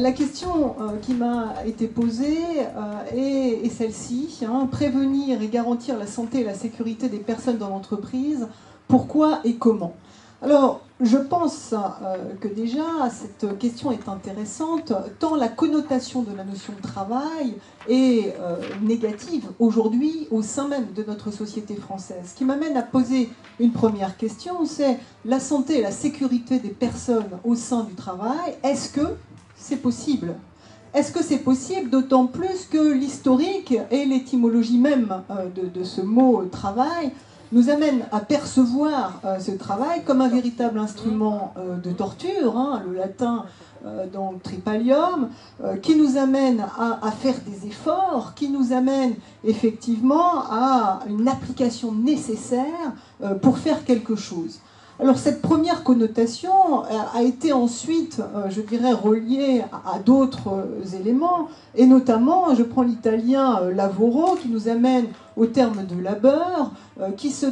La question euh, qui m'a été posée euh, est, celle-ci hein. prévenir et garantir la santé et la sécurité des personnes dans l'entreprise. Pourquoi et comment? Alors, je pense euh, que déjà, cette question est intéressante, tant la connotation de la notion de travail est négative aujourd'hui au sein même de notre société française. Ce qui m'amène à poser une première question, c'est la santé et la sécurité des personnes au sein du travail, est-ce que c'est possible est-ce que c'est possible d'autant plus que l'historique et l'étymologie même euh, de, ce mot travail nous amène à percevoir euh, ce travail comme un véritable instrument euh, de torture, hein, le latin euh, donc tripalium, qui nous amène à, faire des efforts, qui nous amène effectivement à une application nécessaire pour faire quelque chose. Alors cette première connotation a été ensuite, je dirais, reliée à d'autres éléments, et notamment, je prends l'italien lavoro, qui nous amène au terme de labeur, euh, qui, se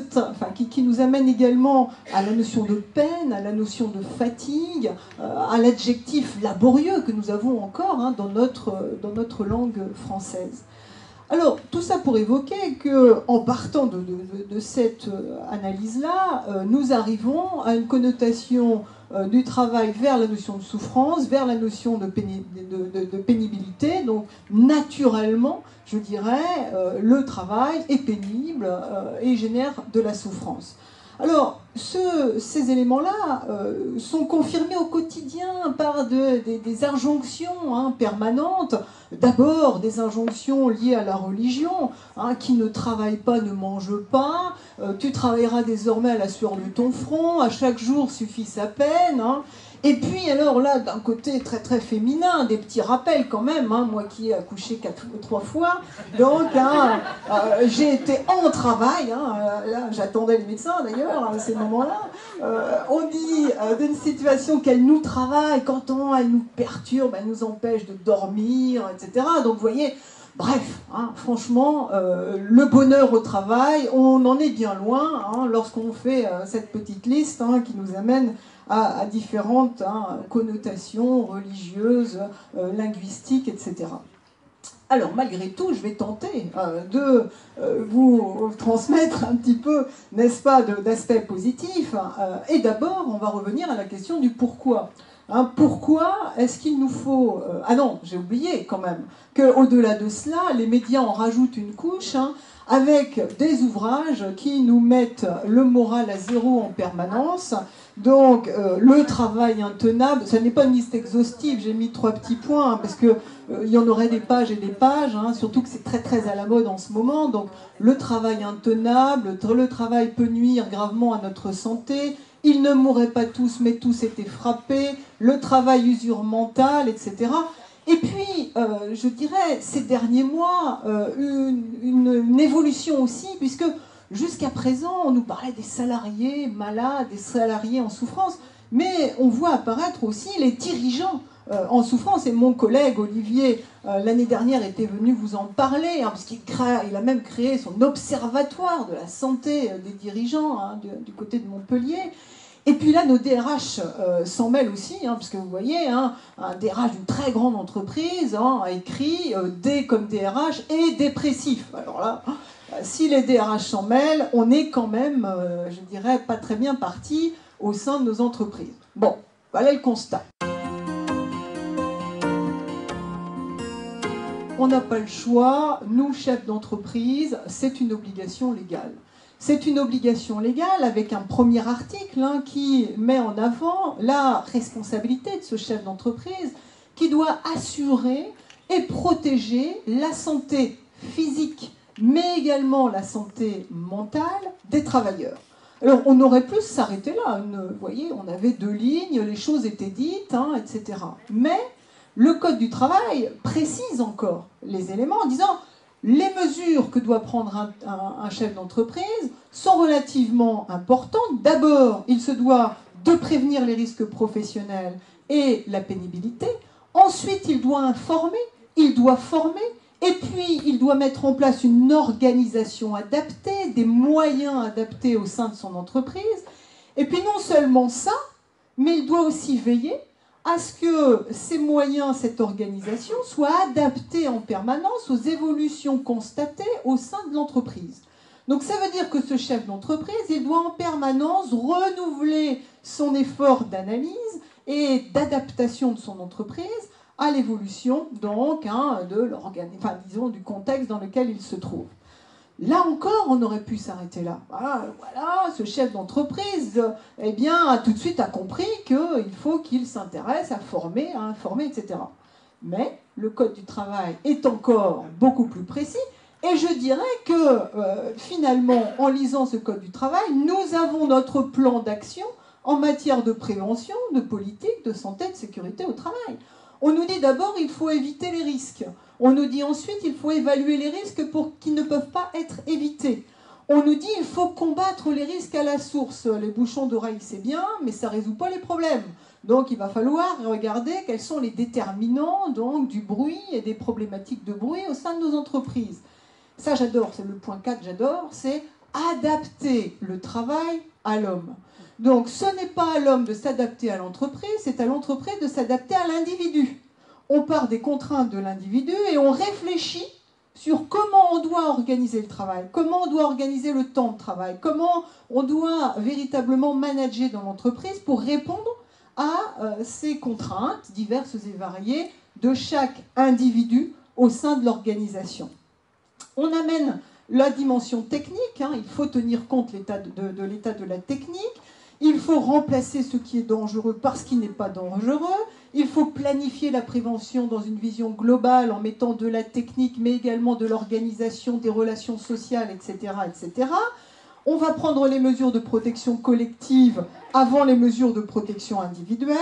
qui, nous amène également à la notion de peine, à la notion de fatigue, euh, à l'adjectif laborieux que nous avons encore hein, dans, notre, dans notre langue française. Alors, tout ça pour évoquer que, en partant de, cette euh, analyse-là, nous arrivons à une connotation du travail vers la notion de souffrance, vers la notion de, pénibilité. Donc, naturellement, je dirais, euh, le travail est pénible euh, et génère de la souffrance. Alors, ces éléments-là euh, sont confirmés au quotidien par des injonctions hein, permanentes. D'abord, des injonctions liées à la religion, hein, qui ne travaille pas ne mange pas, tu travailleras désormais à la sueur de ton front, à chaque jour suffit sa peine. Hein. Et puis alors là, d'un côté très très féminin, des petits rappels quand même, moi qui ai accouché quatre, trois fois, donc euh, j'ai été en travail, euh, là j'attendais le médecin d'ailleurs à ces euh, on dit d'une situation qu'elle nous travaille, quand on, elle nous perturbe, elle nous empêche de dormir, etc. Donc vous voyez, Bref, franchement, le bonheur au travail, on en est bien loin lorsqu'on fait cette petite liste qui nous amène à, différentes hein, connotations religieuses, euh, linguistiques, etc. Alors malgré tout, je vais tenter euh, de euh, vous transmettre un petit peu, n'est-ce pas, d'aspects positifs. et d'abord, on va revenir à la question du pourquoi. Pourquoi est-ce qu'il nous faut... ah non, j'ai oublié quand même qu'au-delà de cela, les médias en rajoutent une couche hein, avec des ouvrages qui nous mettent le moral à zéro en permanence, donc, euh, le travail intenable, ce n'est pas une liste exhaustive, j'ai mis trois petits points, hein, parce qu'il euh, y en aurait des pages et des pages, hein, surtout que c'est très très à la mode en ce moment. Donc, le travail intenable, le travail peut nuire gravement à notre santé, ils ne mourraient pas tous, mais tous étaient frappés, le travail usure mentale, etc. Et puis, euh, je dirais, ces derniers mois, une, une, évolution aussi, puisque Jusqu'à présent, on nous parlait des salariés malades, des salariés en souffrance, mais on voit apparaître aussi les dirigeants euh, en souffrance. Et mon collègue Olivier, euh, l'année dernière, était venu vous en parler, hein, parce qu'il il a même créé son observatoire de la santé euh, des dirigeants hein, du, côté de Montpellier. Et puis là, nos DRH s'en mêlent aussi, hein, parce que vous voyez, un DRH d'une très grande entreprise a écrit D comme DRH et dépressif. Alors là, si les DRH s'en mêlent, on est quand même, euh, je dirais, pas très bien parti au sein de nos entreprises. Bon, voilà le constat. On n'a pas le choix, nous, chefs d'entreprise, c'est une obligation légale. C'est une obligation légale avec un premier article hein, qui met en avant la responsabilité de ce chef d'entreprise qui doit assurer et protéger la santé physique mais également la santé mentale des travailleurs. Alors on aurait pu s'arrêter là, vous voyez, on avait deux lignes, les choses étaient dites, hein, etc. Mais le Code du travail précise encore les éléments en disant les mesures que doit prendre un, un chef d'entreprise sont relativement importantes. D'abord, il se doit de prévenir les risques professionnels et la pénibilité. Ensuite, il doit informer, il doit former, et puis, il doit mettre en place une organisation adaptée, des moyens adaptés au sein de son entreprise. Et puis, non seulement ça, mais il doit aussi veiller à ce que ces moyens, cette organisation, soient adaptés en permanence aux évolutions constatées au sein de l'entreprise. Donc ça veut dire que ce chef d'entreprise, il doit en permanence renouveler son effort d'analyse et d'adaptation de son entreprise à l'évolution donc hein, de du contexte dans lequel il se trouve. Là encore, on aurait pu s'arrêter là. Voilà, ce chef d'entreprise, eh bien, a tout de suite a compris qu'il faut qu'il s'intéresse à former, à informer, etc. Mais le Code du travail est encore beaucoup plus précis. Et je dirais que euh, finalement, en lisant ce Code du travail, nous avons notre plan d'action en matière de prévention, de politique, de santé, de sécurité au travail. On nous dit d'abord il faut éviter les risques. On nous dit ensuite il faut évaluer les risques pour qu'ils ne peuvent pas être évités. On nous dit il faut combattre les risques à la source. Les bouchons d'oreilles c'est bien, mais ça ne résout pas les problèmes. Donc il va falloir regarder quels sont les déterminants donc, du bruit et des problématiques de bruit au sein de nos entreprises. Ça j'adore, c'est le point 4, j'adore, c'est adapter le travail à l'homme. Donc ce n'est pas à l'homme de s'adapter à l'entreprise, c'est à l'entreprise de s'adapter à l'individu. On part des contraintes de l'individu et on réfléchit sur comment on doit organiser le travail, comment on doit organiser le temps de travail, comment on doit véritablement manager dans l'entreprise pour répondre à euh, ces contraintes diverses et variées de chaque individu au sein de l'organisation. On amène la dimension technique, hein, il faut tenir compte de, de l'état de la technique, il faut remplacer ce qui est dangereux par ce qui n'est pas dangereux. Il faut planifier la prévention dans une vision globale en mettant de la technique, mais également de l'organisation des relations sociales, etc.. On va prendre les mesures de protection collective avant les mesures de protection individuelle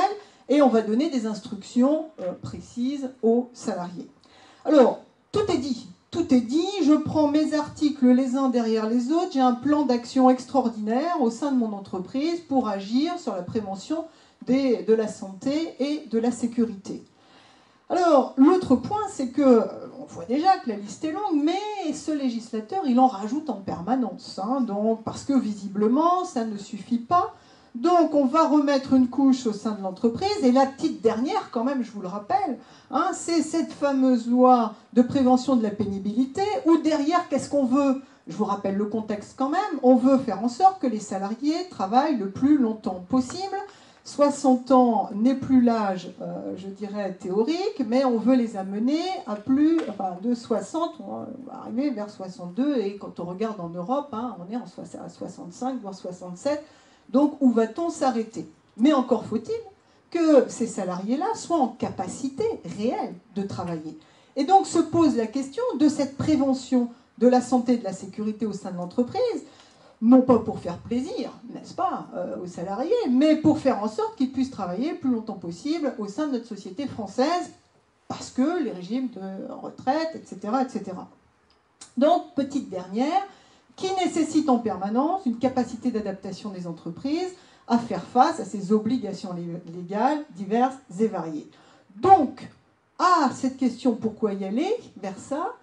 et on va donner des instructions euh, précises aux salariés. Alors, tout est dit tout est dit, je prends mes articles les uns derrière les autres, j'ai un plan d'action extraordinaire au sein de mon entreprise pour agir sur la prévention de la santé et de la sécurité. Alors, l'autre point, c'est que, on voit déjà que la liste est longue, mais ce législateur, il en rajoute en permanence. Hein, donc, parce que visiblement, ça ne suffit pas donc on va remettre une couche au sein de l'entreprise. Et la petite dernière, quand même, je vous le rappelle, hein, c'est cette fameuse loi de prévention de la pénibilité, où derrière, qu'est-ce qu'on veut? Je vous rappelle le contexte quand même. On veut faire en sorte que les salariés travaillent le plus longtemps possible. 60 ans n'est plus l'âge, euh, je dirais, théorique, mais on veut les amener à plus de 60, on va arriver vers 62, et quand on regarde en Europe, hein, on est à 65, voire 67. Donc où va-t-on s'arrêter? Mais encore faut-il que ces salariés-là soient en capacité réelle de travailler. Et donc se pose la question de cette prévention de la santé et de la sécurité au sein de l'entreprise, non pas pour faire plaisir, n'est-ce pas, euh, aux salariés, mais pour faire en sorte qu'ils puissent travailler le plus longtemps possible au sein de notre société française, parce que les régimes de retraite, etc., etc. Donc, petite dernière, qui nécessite en permanence une capacité d'adaptation des entreprises à faire face à ces obligations légales diverses et variées. Donc, à cette question pourquoi y aller? Vers ça,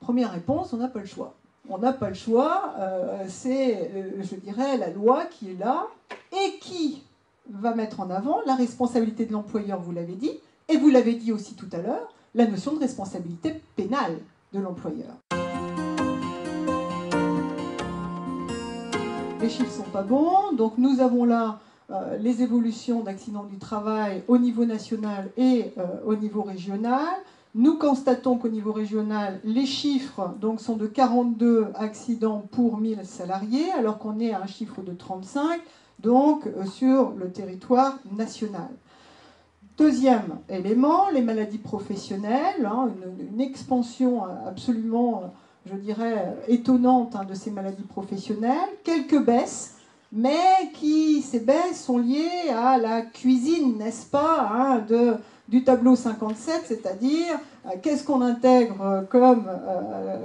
première réponse, on n'a pas le choix. On n'a pas le choix, euh, c'est, euh, je dirais, la loi qui est là et qui va mettre en avant la responsabilité de l'employeur, vous l'avez dit, et vous l'avez dit aussi tout à l'heure, la notion de responsabilité pénale de l'employeur. Les chiffres sont pas bons. Donc nous avons là euh, les évolutions d'accidents du travail au niveau national et euh, au niveau régional. Nous constatons qu'au niveau régional, les chiffres sont de 42 accidents pour 1000 salariés, alors qu'on est à un chiffre de 35, donc euh, sur le territoire national. Deuxième élément, les maladies professionnelles, hein, une, expansion absolument je dirais, étonnante hein, de ces maladies professionnelles, quelques baisses, mais qui, ces baisses sont liées à la cuisine, n'est-ce pas, hein, du tableau 57, c'est-à-dire euh, qu'est-ce qu'on intègre comme euh,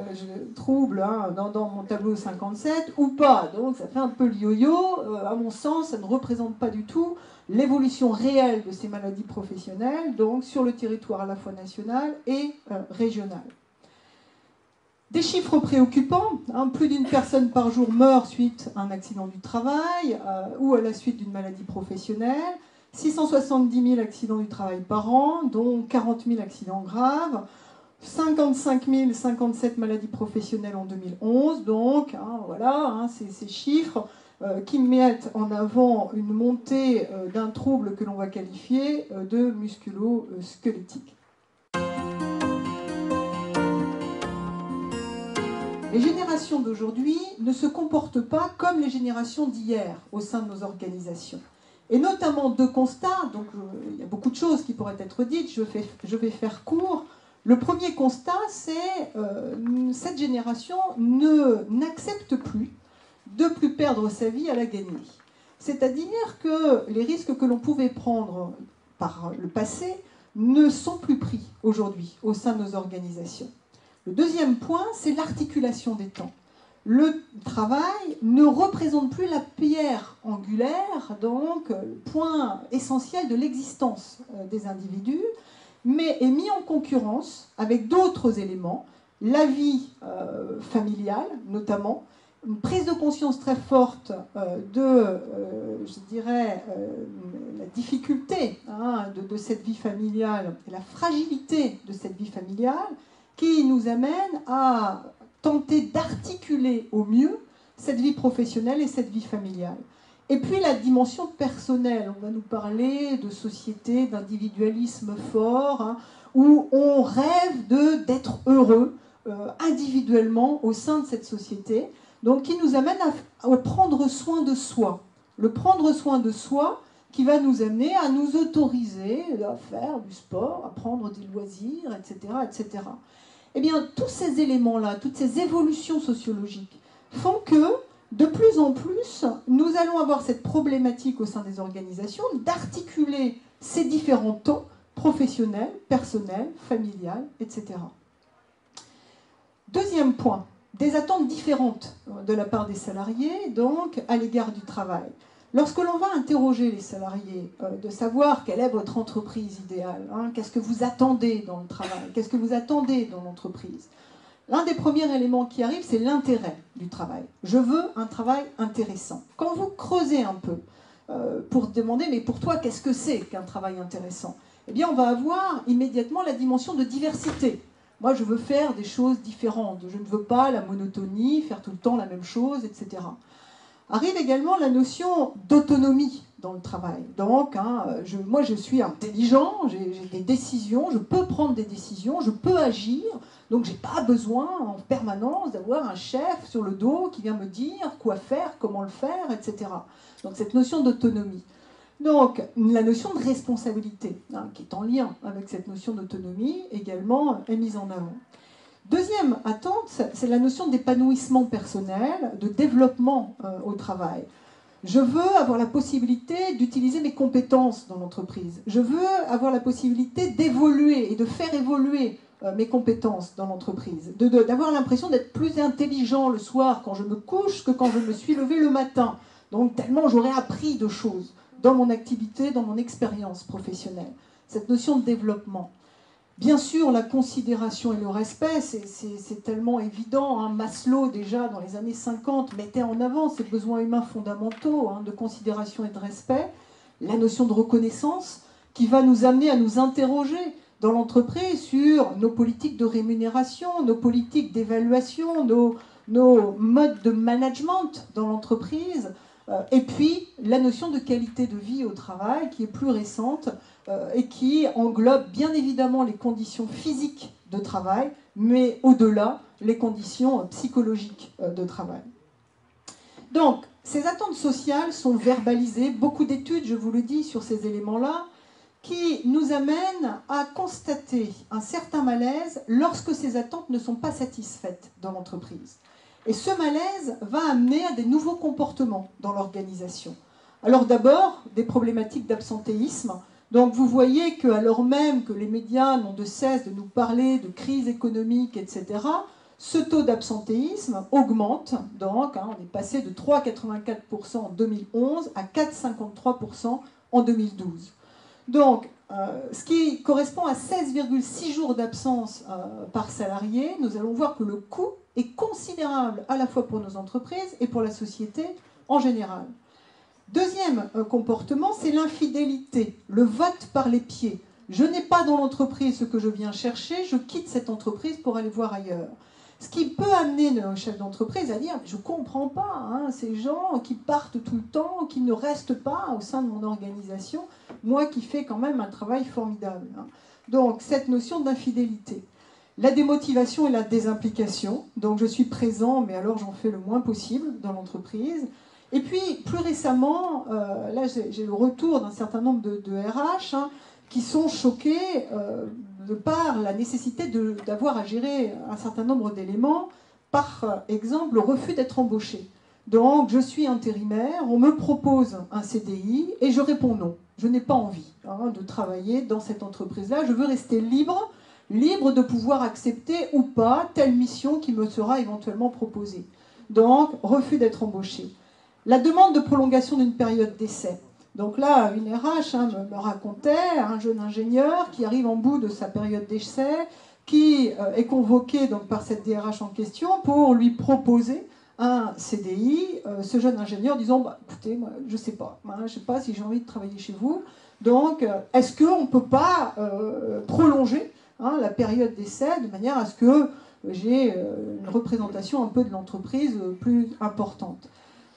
trouble hein, dans, dans, mon tableau 57 ou pas. Donc ça fait un peu le yo-yo. Euh, à mon sens, ça ne représente pas du tout l'évolution réelle de ces maladies professionnelles, donc sur le territoire à la fois national et régional. Des chiffres préoccupants, hein. plus d'une personne par jour meurt suite à un accident du travail euh, ou à la suite d'une maladie professionnelle. 670 000 accidents du travail par an, dont 40 000 accidents graves, 55 057 maladies professionnelles en 2011. Donc, hein, voilà, hein, ces, chiffres euh, qui mettent en avant une montée euh, d'un trouble que l'on va qualifier de musculo-squelettique. Les générations d'aujourd'hui ne se comportent pas comme les générations d'hier au sein de nos organisations. Et notamment deux constats, donc il y a beaucoup de choses qui pourraient être dites, je, je vais faire court. Le premier constat, c'est euh, cette génération n'accepte plus de plus perdre sa vie à la gagner. C'est-à-dire que les risques que l'on pouvait prendre par le passé ne sont plus pris aujourd'hui au sein de nos organisations. Le deuxième point, c'est l'articulation des temps. Le travail ne représente plus la pierre angulaire, donc le point essentiel de l'existence euh, des individus, mais est mis en concurrence avec d'autres éléments, la vie euh, familiale notamment, une prise de conscience très forte euh, de, euh, je dirais, la difficulté hein, de, de, cette vie familiale et la fragilité de cette vie familiale qui nous amène à tenter d'articuler au mieux cette vie professionnelle et cette vie familiale. Et puis la dimension personnelle, on va nous parler de société, d'individualisme fort, hein, où on rêve de d'être heureux euh, individuellement au sein de cette société, donc qui nous amène à, à, prendre soin de soi. Le prendre soin de soi qui va nous amener à nous autoriser à faire du sport, à prendre des loisirs, etc. etc. Eh bien, tous ces éléments-là, toutes ces évolutions sociologiques font que de plus en plus, nous allons avoir cette problématique au sein des organisations d'articuler ces différents temps professionnels, personnels, familiales, etc. Deuxième point, des attentes différentes de la part des salariés, donc à l'égard du travail. Lorsque l'on va interroger les salariés, euh, de savoir quelle est votre entreprise idéale, hein, qu'est-ce que vous attendez dans le travail, qu'est-ce que vous attendez dans l'entreprise, L'un des premiers éléments qui arrive, c'est l'intérêt du travail. Je veux un travail intéressant. Quand vous creusez un peu euh, pour demander, mais pour toi, qu'est-ce que c'est qu'un travail intéressant? Eh bien, on va avoir immédiatement la dimension de diversité. Moi, je veux faire des choses différentes. Je ne veux pas la monotonie, faire tout le temps la même chose, etc. Arrive également la notion d'autonomie dans le travail. Donc, hein, moi, je suis intelligent, j'ai des décisions, je peux prendre des décisions, je peux agir. Donc, je n'ai pas besoin en permanence d'avoir un chef sur le dos qui vient me dire quoi faire, comment le faire, etc. Donc, cette notion d'autonomie. Donc, la notion de responsabilité, hein, qui est en lien avec cette notion d'autonomie, également est mise en avant. Deuxième attente, c'est la notion d'épanouissement personnel, de développement euh, au travail. Je veux avoir la possibilité d'utiliser mes compétences dans l'entreprise. Je veux avoir la possibilité d'évoluer et de faire évoluer euh, mes compétences dans l'entreprise. D'avoir l'impression d'être plus intelligent le soir quand je me couche que quand je me suis levé le matin. Donc tellement j'aurais appris de choses dans mon activité, dans mon expérience professionnelle. Cette notion de développement. Bien sûr, la considération et le respect, c'est tellement évident. Hein. Maslow, déjà dans les années 50, mettait en avant ces besoins humains fondamentaux hein, de considération et de respect. La notion de reconnaissance qui va nous amener à nous interroger dans l'entreprise sur nos politiques de rémunération, nos politiques d'évaluation, nos, modes de management dans l'entreprise, et puis la notion de qualité de vie au travail qui est plus récente euh, et qui englobe bien évidemment les conditions physiques de travail, mais au-delà les conditions euh, psychologiques de travail. Donc, ces attentes sociales sont verbalisées, beaucoup d'études, je vous le dis, sur ces éléments-là, qui nous amènent à constater un certain malaise lorsque ces attentes ne sont pas satisfaites dans l'entreprise. Et ce malaise va amener à des nouveaux comportements dans l'organisation. Alors d'abord, des problématiques d'absentéisme. Donc vous voyez que alors même que les médias n'ont de cesse de nous parler de crise économique, etc., ce taux d'absentéisme augmente. Donc hein, on est passé de 3,84% en 2011 à 4,53% en 2012. Donc euh, ce qui correspond à 16,6 jours d'absence euh, par salarié, nous allons voir que le coût est considérable à la fois pour nos entreprises et pour la société en général. Deuxième euh, comportement, c'est l'infidélité, le vote par les pieds. Je n'ai pas dans l'entreprise ce que je viens chercher, je quitte cette entreprise pour aller voir ailleurs. Ce qui peut amener le chef d'entreprise à dire Je ne comprends pas hein, ces gens qui partent tout le temps, qui ne restent pas au sein de mon organisation, moi qui fais quand même un travail formidable. Hein. Donc, cette notion d'infidélité. La démotivation et la désimplication. Donc, je suis présent, mais alors j'en fais le moins possible dans l'entreprise. Et puis, plus récemment, euh, là, j'ai le retour d'un certain nombre de, RH hein, qui sont choqués euh, de par la nécessité d'avoir à gérer un certain nombre d'éléments, par exemple le refus d'être embauché. Donc je suis intérimaire, on me propose un CDI et je réponds non. Je n'ai pas envie hein, de travailler dans cette entreprise-là. Je veux rester libre, libre de pouvoir accepter ou pas telle mission qui me sera éventuellement proposée. Donc refus d'être embauché. La demande de prolongation d'une période d'essai. Donc là, une RH hein, me, racontait un jeune ingénieur qui arrive en bout de sa période d'essai, qui euh, est convoqué par cette DRH en question pour lui proposer un CDI. Euh, ce jeune ingénieur disant bah, écoutez, moi, je ne sais pas, hein, je ne sais pas si j'ai envie de travailler chez vous. Donc, euh, est-ce qu'on ne peut pas prolonger hein, la période d'essai de manière à ce que j'ai une représentation un peu de l'entreprise plus importante?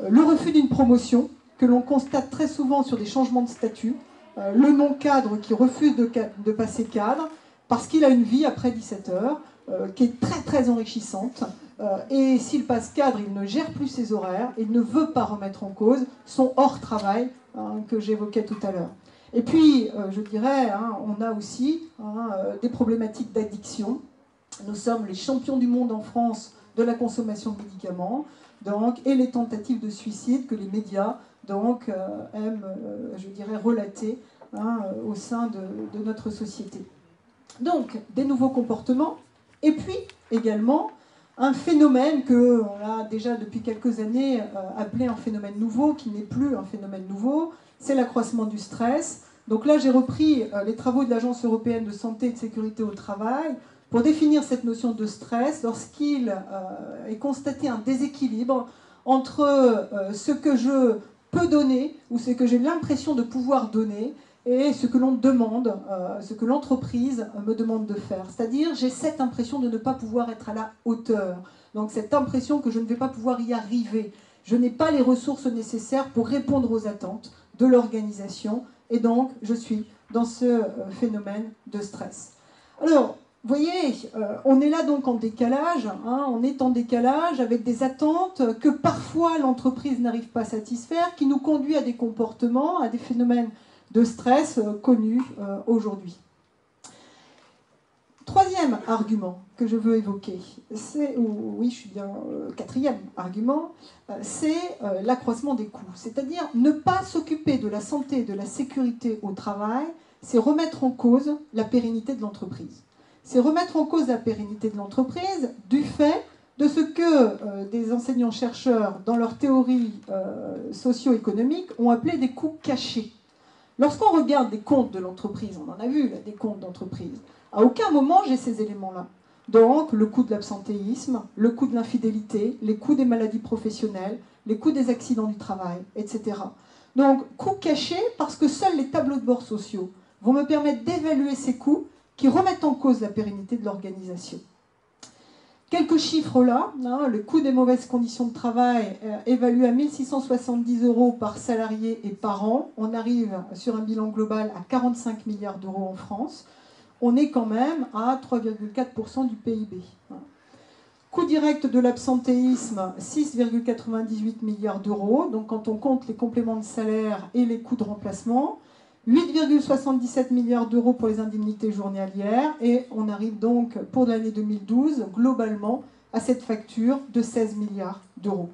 Le refus d'une promotion que l'on constate très souvent sur des changements de statut. Euh, le non-cadre qui refuse de, passer cadre parce qu'il a une vie après 17 heures euh, qui est très très enrichissante. Euh, et s'il passe cadre, il ne gère plus ses horaires, il ne veut pas remettre en cause son hors-travail hein, que j'évoquais tout à l'heure. Et puis, je dirais, hein, on a aussi hein, des problématiques d'addiction. Nous sommes les champions du monde en France de la consommation de médicaments, donc, et les tentatives de suicide que les médias donc euh, aime, euh, je dirais, relater hein, au sein de, notre société. Donc, des nouveaux comportements, et puis également un phénomène que on a déjà depuis quelques années euh, appelé un phénomène nouveau, qui n'est plus un phénomène nouveau, c'est l'accroissement du stress. Donc là, j'ai repris les travaux de l'Agence européenne de santé et de sécurité au travail pour définir cette notion de stress lorsqu'il est constaté un déséquilibre entre ce que je peux donner ou ce que j'ai l'impression de pouvoir donner et ce que l'on demande, euh, ce que l'entreprise me demande de faire. C'est-à-dire, j'ai cette impression de ne pas pouvoir être à la hauteur. Donc cette impression que je ne vais pas pouvoir y arriver. Je n'ai pas les ressources nécessaires pour répondre aux attentes de l'organisation et donc je suis dans ce euh, phénomène de stress. Alors, vous voyez, euh, on est là donc en décalage, hein, on est en décalage avec des attentes que parfois l'entreprise n'arrive pas à satisfaire, qui nous conduit à des comportements, à des phénomènes de stress euh, connus euh, aujourd'hui. Troisième argument que je veux évoquer, c'est, oui, je suis bien, quatrième argument, c'est l'accroissement des coûts. C'est-à-dire ne pas s'occuper de la santé et de la sécurité au travail, c'est remettre en cause la pérennité de l'entreprise c'est remettre en cause la pérennité de l'entreprise du fait de ce que euh, des enseignants-chercheurs, dans leur théorie euh, socio-économique, ont appelé des coûts cachés. Lorsqu'on regarde des comptes de l'entreprise, on en a vu des comptes d'entreprise, à aucun moment j'ai ces éléments-là. Donc le coût de l'absentéisme, le coût de l'infidélité, les coûts des maladies professionnelles, les coûts des accidents du travail, etc. Donc coûts cachés parce que seuls les tableaux de bord sociaux vont me permettre d'évaluer ces coûts qui remettent en cause la pérennité de l'organisation. Quelques chiffres là, hein, le coût des mauvaises conditions de travail euh, évalué à 1670 euros par salarié et par an. On arrive sur un bilan global à 45 milliards d'euros en France. On est quand même à 3,4% du PIB. Coût direct de l'absentéisme, 6,98 milliards d'euros. Donc quand on compte les compléments de salaire et les coûts de remplacement, 8,77 milliards d'euros pour les indemnités journalières et on arrive donc pour l'année 2012 globalement à cette facture de 16 milliards d'euros.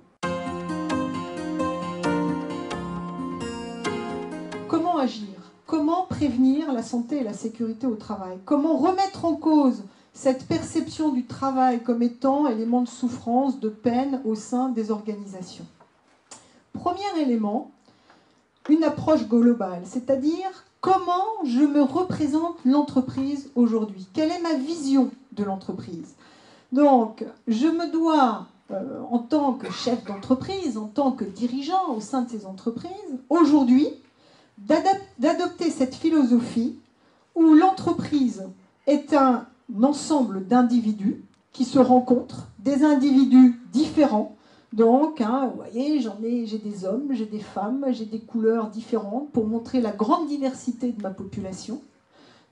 Comment agir? Comment prévenir la santé et la sécurité au travail? Comment remettre en cause cette perception du travail comme étant élément de souffrance, de peine au sein des organisations? Premier élément, une approche globale, c'est-à-dire comment je me représente l'entreprise aujourd'hui, quelle est ma vision de l'entreprise? Donc, je me dois en tant que chef d'entreprise, en tant que dirigeant au sein de ces entreprises, aujourd'hui, d'adopter cette philosophie où l'entreprise est un ensemble d'individus qui se rencontrent, des individus différents. Donc, hein, vous voyez, j'en ai, j'ai des hommes, j'ai des femmes, j'ai des couleurs différentes pour montrer la grande diversité de ma population.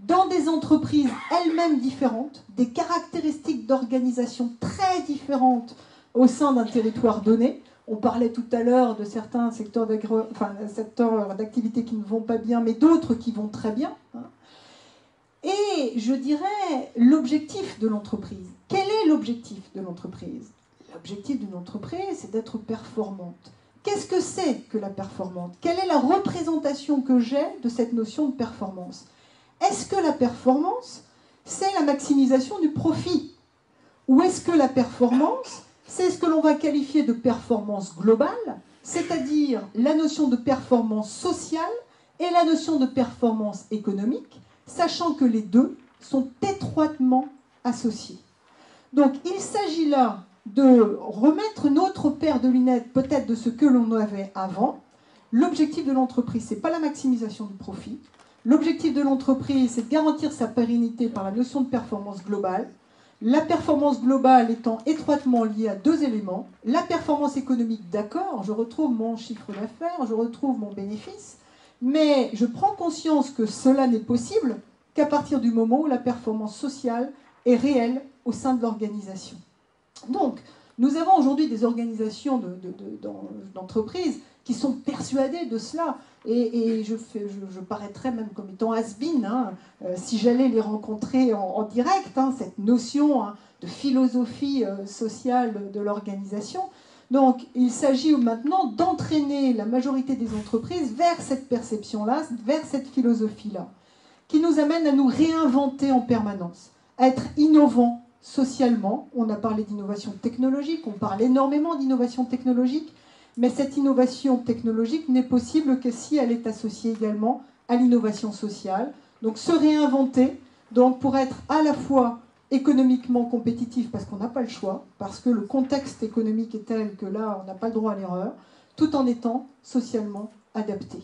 Dans des entreprises elles-mêmes différentes, des caractéristiques d'organisation très différentes au sein d'un territoire donné. On parlait tout à l'heure de certains secteurs d'activité qui ne vont pas bien, mais d'autres qui vont très bien. Hein. Et je dirais l'objectif de l'entreprise. Quel est l'objectif de l'entreprise? L'objectif d'une entreprise, c'est d'être performante. Qu'est-ce que c'est que la performante Quelle est la représentation que j'ai de cette notion de performance? Est-ce que la performance, c'est la maximisation du profit? Ou est-ce que la performance, c'est ce que l'on va qualifier de performance globale, c'est-à-dire la notion de performance sociale et la notion de performance économique, sachant que les deux sont étroitement associés? Donc il s'agit là de remettre notre paire de lunettes peut-être de ce que l'on avait avant. L'objectif de l'entreprise, ce n'est pas la maximisation du profit. L'objectif de l'entreprise, c'est de garantir sa pérennité par la notion de performance globale. La performance globale étant étroitement liée à deux éléments. La performance économique, d'accord, je retrouve mon chiffre d'affaires, je retrouve mon bénéfice, mais je prends conscience que cela n'est possible qu'à partir du moment où la performance sociale est réelle au sein de l'organisation. Donc, nous avons aujourd'hui des organisations d'entreprises qui sont persuadées de cela. Et, je, paraîtrais même comme étant has-been hein, euh, si j'allais les rencontrer en, direct, hein, cette notion hein, de philosophie euh, sociale de l'organisation. Donc, il s'agit maintenant d'entraîner la majorité des entreprises vers cette perception-là, vers cette philosophie-là, qui nous amène à nous réinventer en permanence, à être innovants socialement. On a parlé d'innovation technologique, on parle énormément d'innovation technologique, mais cette innovation technologique n'est possible que si elle est associée également à l'innovation sociale. Donc, se réinventer, donc pour être à la fois économiquement compétitif parce qu'on n'a pas le choix, parce que le contexte économique est tel que là, on n'a pas le droit à l'erreur, tout en étant socialement adapté.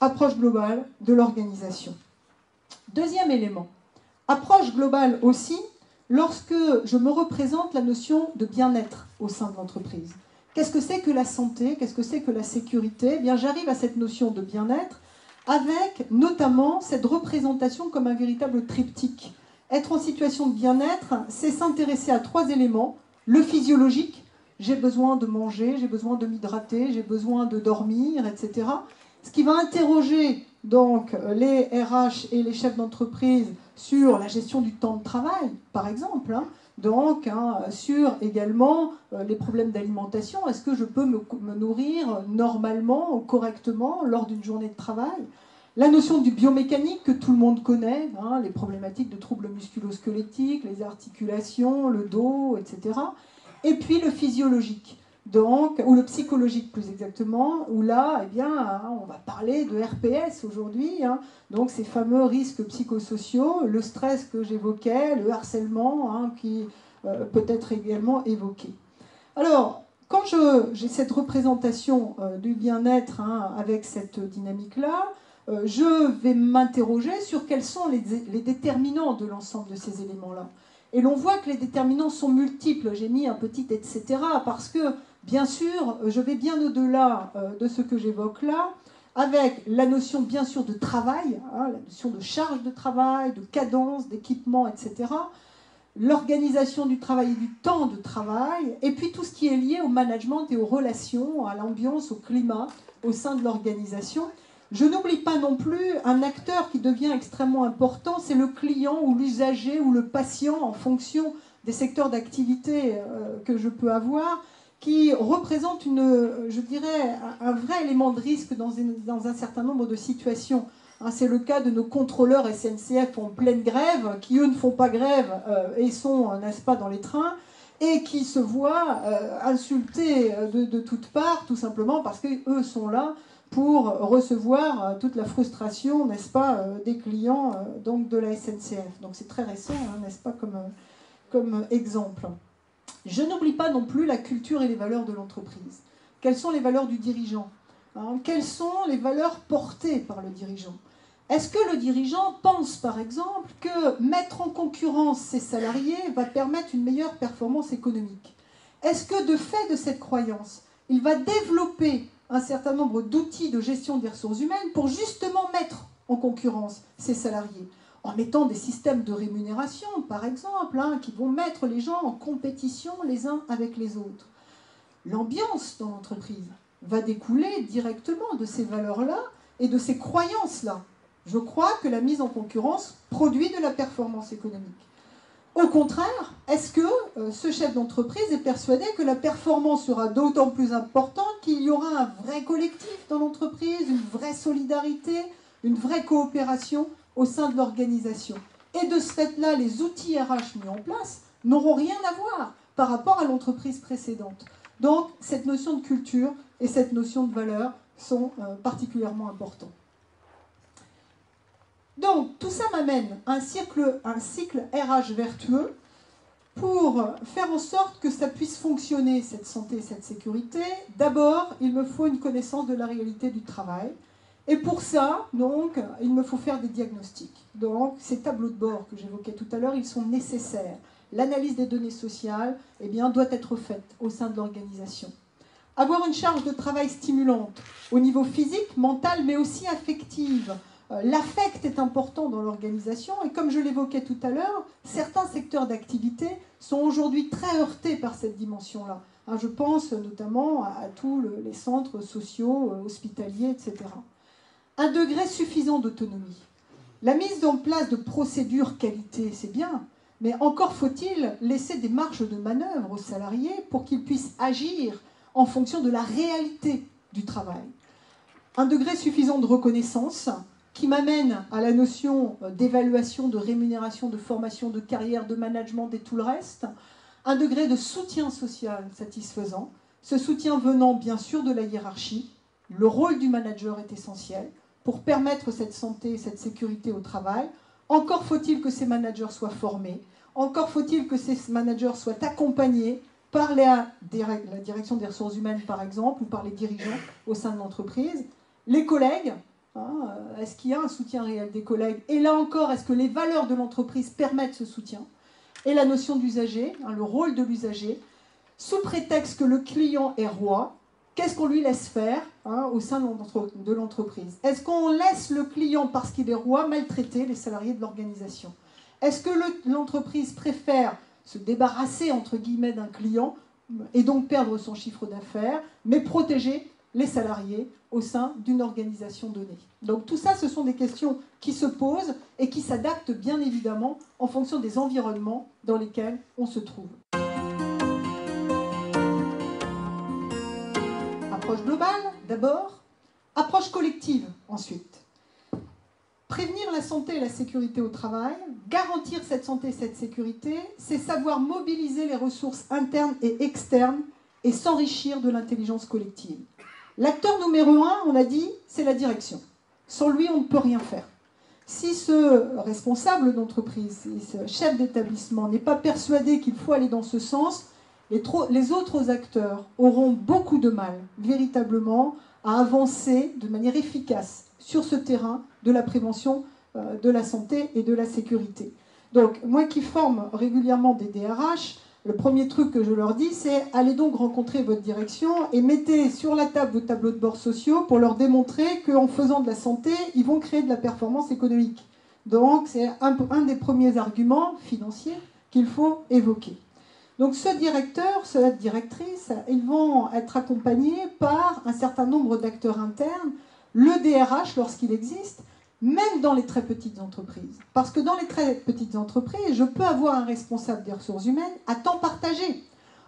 Approche globale de l'organisation. Deuxième élément, approche globale aussi lorsque je me représente la notion de bien-être au sein de l'entreprise. Qu'est-ce que c'est que la santé? Qu'est-ce que c'est que la sécurité? Eh bien, j'arrive à cette notion de bien-être avec notamment cette représentation comme un véritable triptyque être en situation de bien-être, c'est s'intéresser à trois éléments. Le physiologique, j'ai besoin de manger, j'ai besoin de m'hydrater, j'ai besoin de dormir, etc. Ce qui va interroger donc les RH et les chefs d'entreprise sur la gestion du temps de travail, par exemple. Hein. Donc, hein, sur également euh, les problèmes d'alimentation, est-ce que je peux me, nourrir normalement, correctement lors d'une journée de travail? La notion du biomécanique que tout le monde connaît, hein, les problématiques de troubles musculo-squelettiques, les articulations, le dos, etc. Et puis le physiologique, donc, ou le psychologique plus exactement, où là, eh bien, hein, on va parler de RPS aujourd'hui, hein. donc ces fameux risques psychosociaux, le stress que j'évoquais, le harcèlement qui euh, peut être également évoqué. Alors, quand j'ai cette représentation euh, du bien-être avec cette dynamique-là, euh, je vais m'interroger sur quels sont les, déterminants de l'ensemble de ces éléments-là. Et l'on voit que les déterminants sont multiples. J'ai mis un petit etc. parce que, bien sûr, je vais bien au-delà euh, de ce que j'évoque là, avec la notion, bien sûr, de travail, hein, la notion de charge de travail, de cadence, d'équipement, etc. L'organisation du travail et du temps de travail, et puis tout ce qui est lié au management et aux relations, à l'ambiance, au climat au sein de l'organisation. Je n'oublie pas non plus un acteur qui devient extrêmement important, c'est le client ou l'usager ou le patient en fonction des secteurs d'activité euh, que je peux avoir, qui représente une, je dirais, un vrai élément de risque dans, un certain nombre de situations. Hein, c'est le cas de nos contrôleurs SNCF en pleine grève, qui eux ne font pas grève euh, et sont, n'est-ce pas, dans les trains, et qui se voient euh, insultés de, de toutes parts, tout simplement parce qu'eux sont là pour recevoir euh, toute la frustration, n'est-ce pas, euh, des clients euh, donc de la SNCF. Donc c'est très récent, hein, n'est-ce pas, comme, comme exemple. Je n'oublie pas non plus la culture et les valeurs de l'entreprise. Quelles sont les valeurs du dirigeant hein? Quelles sont les valeurs portées par le dirigeant? Est-ce que le dirigeant pense par exemple que mettre en concurrence ses salariés va permettre une meilleure performance économique? Est-ce que de fait de cette croyance, il va développer un certain nombre d'outils de gestion des ressources humaines pour justement mettre en concurrence ses salariés? En mettant des systèmes de rémunération, par exemple, hein, qui vont mettre les gens en compétition les uns avec les autres. L'ambiance dans l'entreprise va découler directement de ces valeurs-là et de ces croyances-là. Je crois que la mise en concurrence produit de la performance économique. Au contraire, est-ce que euh, ce chef d'entreprise est persuadé que la performance sera d'autant plus importante qu'il y aura un vrai collectif dans l'entreprise, une vraie solidarité, une vraie coopération au sein de l'organisation. Et de ce fait-là, les outils RH mis en place n'auront rien à voir par rapport à l'entreprise précédente. Donc, cette notion de culture et cette notion de valeur sont euh, particulièrement importants. Donc, tout ça m'amène à un cycle, un cycle RH vertueux pour faire en sorte que ça puisse fonctionner, cette santé et cette sécurité. D'abord, il me faut une connaissance de la réalité du travail. Et pour ça, donc, il me faut faire des diagnostics. Donc, ces tableaux de bord que j'évoquais tout à l'heure, ils sont nécessaires. L'analyse des données sociales eh bien, doit être faite au sein de l'organisation. Avoir une charge de travail stimulante au niveau physique, mental, mais aussi affective. Euh, l'affect est important dans l'organisation et comme je l'évoquais tout à l'heure, certains secteurs d'activité sont aujourd'hui très heurtés par cette dimension-là. Hein, je pense notamment à, tous les centres sociaux, euh, hospitaliers, etc un degré suffisant d'autonomie. La mise en place de procédures qualité, c'est bien, mais encore faut-il laisser des marges de manœuvre aux salariés pour qu'ils puissent agir en fonction de la réalité du travail. Un degré suffisant de reconnaissance qui m'amène à la notion d'évaluation, de rémunération, de formation, de carrière, de management et tout le reste. Un degré de soutien social satisfaisant. Ce soutien venant bien sûr de la hiérarchie. Le rôle du manager est essentiel pour permettre cette santé, cette sécurité au travail. Encore faut-il que ces managers soient formés, encore faut-il que ces managers soient accompagnés par la, direction des ressources humaines, par exemple, ou par les dirigeants au sein de l'entreprise. Les collègues, hein, euh, est-ce qu'il y a un soutien réel des collègues? Et là encore, est-ce que les valeurs de l'entreprise permettent ce soutien? Et la notion d'usager, hein, le rôle de l'usager, sous prétexte que le client est roi, qu'est-ce qu'on lui laisse faire hein, au sein de l'entreprise? Est-ce qu'on laisse le client, parce qu'il est roi, maltraiter les salariés de l'organisation? Est-ce que l'entreprise préfère se débarrasser, entre guillemets, d'un client et donc perdre son chiffre d'affaires, mais protéger les salariés au sein d'une organisation donnée? Donc tout ça, ce sont des questions qui se posent et qui s'adaptent bien évidemment en fonction des environnements dans lesquels on se trouve. Approche globale, d'abord. Approche collective, ensuite. Prévenir la santé et la sécurité au travail, garantir cette santé et cette sécurité, c'est savoir mobiliser les ressources internes et externes et s'enrichir de l'intelligence collective. L'acteur numéro un, on a dit, c'est la direction. Sans lui, on ne peut rien faire. Si ce responsable d'entreprise, ce chef d'établissement n'est pas persuadé qu'il faut aller dans ce sens, les, autres acteurs auront beaucoup de mal, véritablement, à avancer de manière efficace sur ce terrain de la prévention euh, de la santé et de la sécurité. Donc, moi qui forme régulièrement des DRH, le premier truc que je leur dis, c'est allez donc rencontrer votre direction et mettez sur la table vos tableaux de bord sociaux pour leur démontrer qu'en faisant de la santé, ils vont créer de la performance économique. Donc, c'est un, un des premiers arguments financiers qu'il faut évoquer. Donc ce directeur, cette directrice, ils vont être accompagnés par un certain nombre d'acteurs internes, le DRH lorsqu'il existe, même dans les très petites entreprises. Parce que dans les très petites entreprises, je peux avoir un responsable des ressources humaines à temps partagé,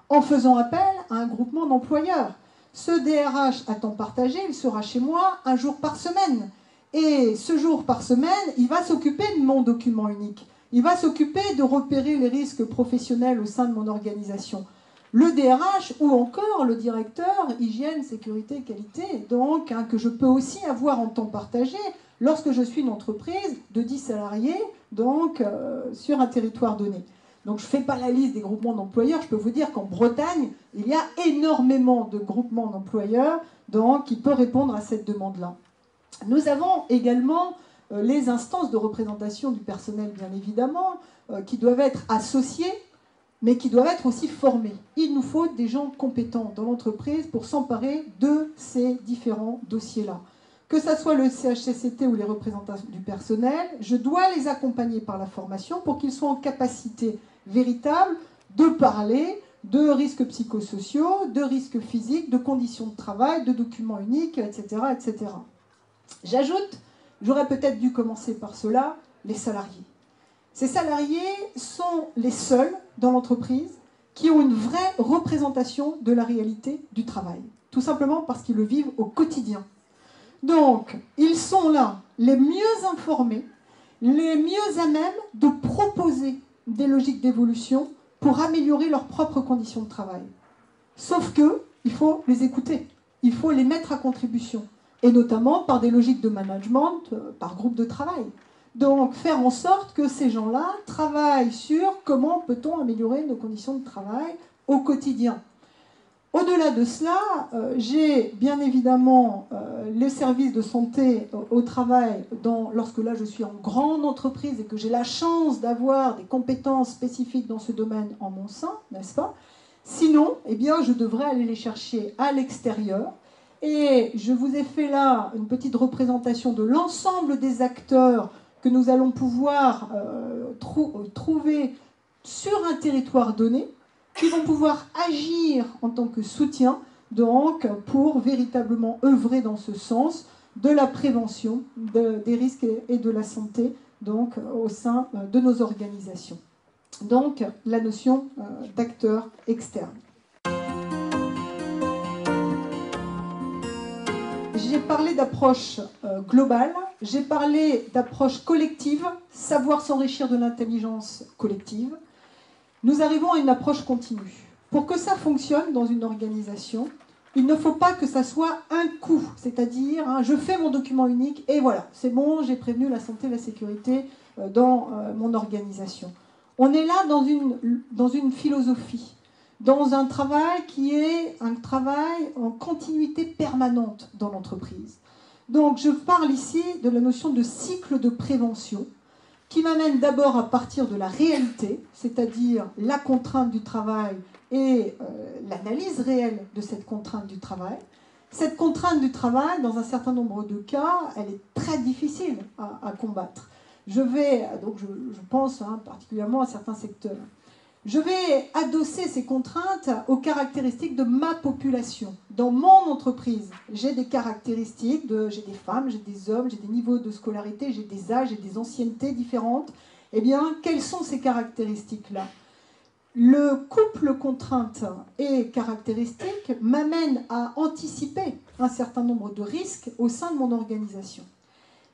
en faisant appel à un groupement d'employeurs. Ce DRH à temps partagé, il sera chez moi un jour par semaine. Et ce jour par semaine, il va s'occuper de mon document unique. Il va s'occuper de repérer les risques professionnels au sein de mon organisation. Le DRH ou encore le directeur hygiène, sécurité, qualité, donc hein, que je peux aussi avoir en temps partagé lorsque je suis une entreprise de 10 salariés, donc euh, sur un territoire donné. Donc je ne fais pas la liste des groupements d'employeurs, je peux vous dire qu'en Bretagne, il y a énormément de groupements d'employeurs qui peuvent répondre à cette demande-là. Nous avons également les instances de représentation du personnel, bien évidemment, euh, qui doivent être associées, mais qui doivent être aussi formées. Il nous faut des gens compétents dans l'entreprise pour s'emparer de ces différents dossiers-là. Que ce soit le CHCCT ou les représentants du personnel, je dois les accompagner par la formation pour qu'ils soient en capacité véritable de parler de risques psychosociaux, de risques physiques, de conditions de travail, de documents uniques, etc. etc. J'ajoute, j'aurais peut-être dû commencer par cela, les salariés. Ces salariés sont les seuls dans l'entreprise qui ont une vraie représentation de la réalité du travail, tout simplement parce qu'ils le vivent au quotidien. Donc, ils sont là les mieux informés, les mieux à même de proposer des logiques d'évolution pour améliorer leurs propres conditions de travail. Sauf que il faut les écouter, il faut les mettre à contribution, et notamment par des logiques de management, euh, par groupe de travail. Donc faire en sorte que ces gens-là travaillent sur comment peut-on améliorer nos conditions de travail au quotidien. Au-delà de cela, euh, j'ai bien évidemment euh, les services de santé au, travail lorsque là je suis en grande entreprise et que j'ai la chance d'avoir des compétences spécifiques dans ce domaine en mon sein, n'est-ce pas? Sinon, eh bien, je devrais aller les chercher à l'extérieur. Et je vous ai fait là une petite représentation de l'ensemble des acteurs que nous allons pouvoir euh, trouver sur un territoire donné qui vont pouvoir agir en tant que soutien, donc, pour véritablement œuvrer dans ce sens de la prévention des risques et de la santé, donc, au sein euh, de nos organisations. Donc, la notion euh, d'acteur externe. J'ai parlé d'approche euh, globale, j'ai parlé d'approche collective, savoir s'enrichir de l'intelligence collective, nous arrivons à une approche continue. Pour que ça fonctionne dans une organisation, il ne faut pas que ça soit un coup, c'est-à-dire hein, je fais mon document unique et voilà, c'est bon, j'ai prévenu la santé la sécurité euh, dans euh, mon organisation. On est là dans une philosophie, dans un travail qui est un travail en continuité permanente dans l'entreprise. Donc je parle ici de la notion de cycle de prévention qui m'amène d'abord à partir de la réalité, c'est-à-dire la contrainte du travail et euh, l'analyse réelle de cette contrainte du travail. Cette contrainte du travail, dans un certain nombre de cas, elle est très difficile à, combattre. Je vais, donc je, pense hein, particulièrement à certains secteurs. Je vais adosser ces contraintes aux caractéristiques de ma population. Dans mon entreprise, j'ai des caractéristiques, j'ai des femmes, j'ai des hommes, j'ai des niveaux de scolarité, j'ai des âges, j'ai des anciennetés différentes. Eh bien, quelles sont ces caractéristiques-là? Le couple contrainte et caractéristique m'amène à anticiper un certain nombre de risques au sein de mon organisation.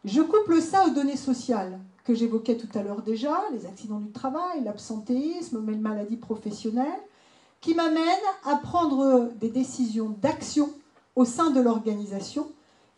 Je couple ça aux données sociales que j'évoquais tout à l'heure déjà, les accidents du travail, l'absentéisme, les maladies professionnelles, qui m'amènent à prendre des décisions d'action au sein de l'organisation.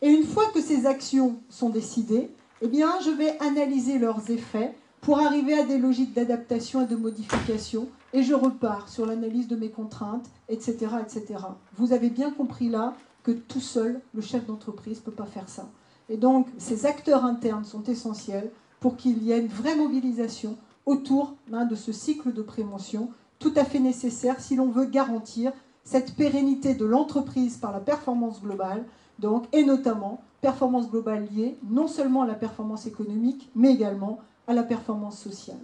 Et une fois que ces actions sont décidées, eh bien, je vais analyser leurs effets pour arriver à des logiques d'adaptation et de modification, et je repars sur l'analyse de mes contraintes, etc., etc. Vous avez bien compris là que tout seul, le chef d'entreprise ne peut pas faire ça. Et donc, ces acteurs internes sont essentiels pour qu'il y ait une vraie mobilisation autour hein, de ce cycle de prévention, tout à fait nécessaire si l'on veut garantir cette pérennité de l'entreprise par la performance globale, donc, et notamment performance globale liée non seulement à la performance économique, mais également à la performance sociale.